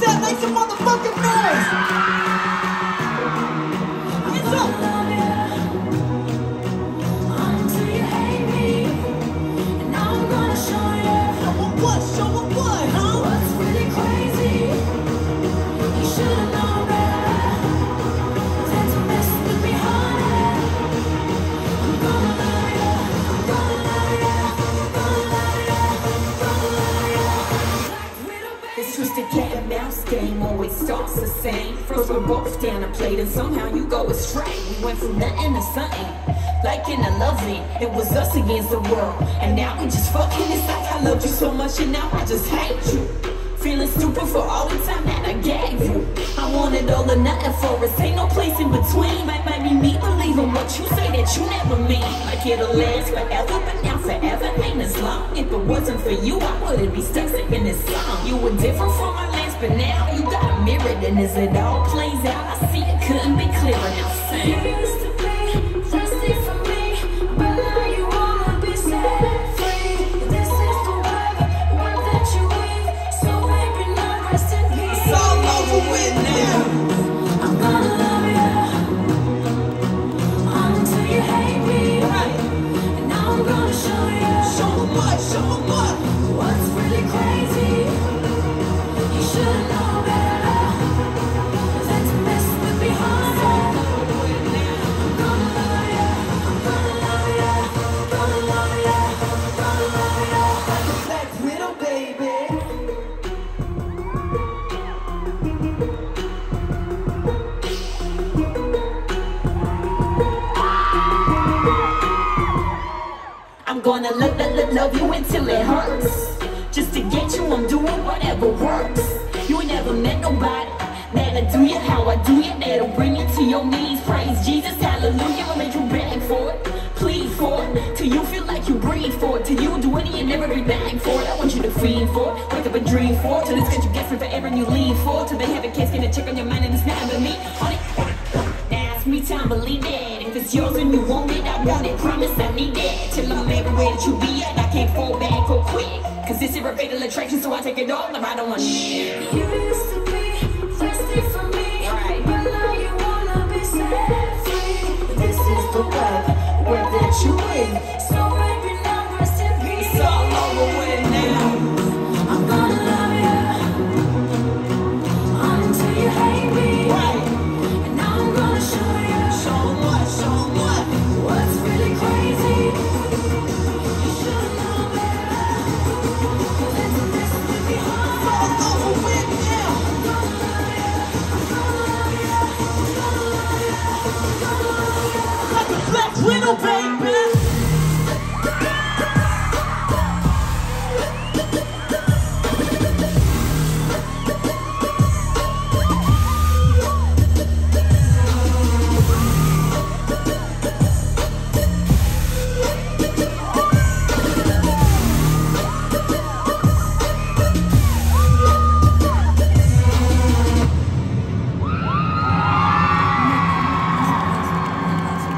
That? Make some motherfucking noise! Hands up! And I'm gonna show ya. Show 'em what? Show 'em what, huh? This twisted cat and mouse game always starts the same. First we're both down a plate and somehow you go astray. We went from nothing to something. Like in a scene, it was us against the world. And now we just fucking, it's like I loved you so much and now I just hate you. Feeling stupid for all the time that I gave you. I wanted all or nothing for us, ain't no place in between. Might be me believing what you say that you never mean. Like it'll last forever, but now forever ain't as long. If it wasn't for you, I wouldn't be stuck singing this song. You were different from my last, but now you got a mirror, and as it all plays out, I see it couldn't be clearer. Now sing. It's all over with now. Show 'em what? Show what? What's gonna love, love, love, you until it hurts. Just to get you, I'm doing whatever works. You ain't never met nobody that'll do you how I do you. That'll bring you to your knees. Praise Jesus, hallelujah. I'll make you beg for it, plead for it, till you feel like you breathe for it. Till you do any and every bag for it. I want you to feed for it, wake up and dream for it. Till it's got you guessing forever and you leave for it. Till they have a case, get a check on your mind and it's not me. On it. Ask me time, believe it. If it's yours and you want it, I want it. Promise I need it. Till I'm everywhere that you be at, I can't fall back or quit. Cause this is a fatal attraction, so I take it all, or I don't want shit. Widow, baby.